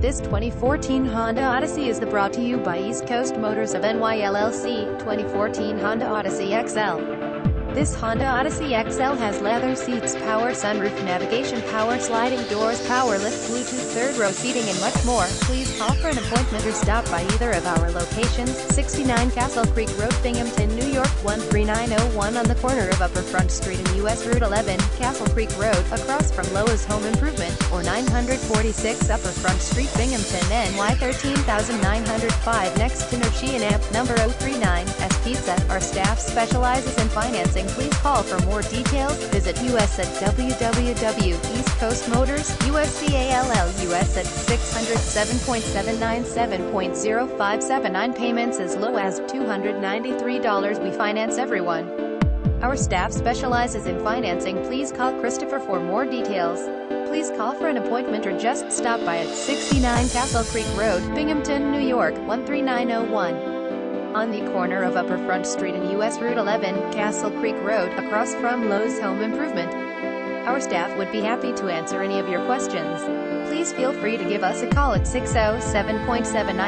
This 2014 Honda Odyssey is the brought to you by East Coast Motors of NYLLC, 2014 Honda Odyssey EX-L. This Honda Odyssey EX-L has leather seats, power sunroof, navigation, power sliding doors, power lift, Bluetooth third row seating and much more. Please call for an appointment or stop by either of our locations, 69 Castle Creek Road, Binghamton, New York, 13901 on the corner of Upper Front Street and US Route 11, Castle Creek Road, across from Lowe's Home Improvement, or 946 Upper Front Street, Binghamton, NY 13905 next to Nochian Amp, number 039, Our staff specializes in financing. Please call for more details. Visit us at www. East Coast Motors, USCALL US at 607.797.0579 payments as low as $293. We finance everyone. Our staff specializes in financing. Please call Christopher for more details. Please call for an appointment or just stop by at 69 Castle Creek Road, Binghamton, New York, 13901 on the corner of Upper Front Street and US Route 11, Castle Creek Road, across from Lowe's Home Improvement. Our staff would be happy to answer any of your questions. Please feel free to give us a call at 607.79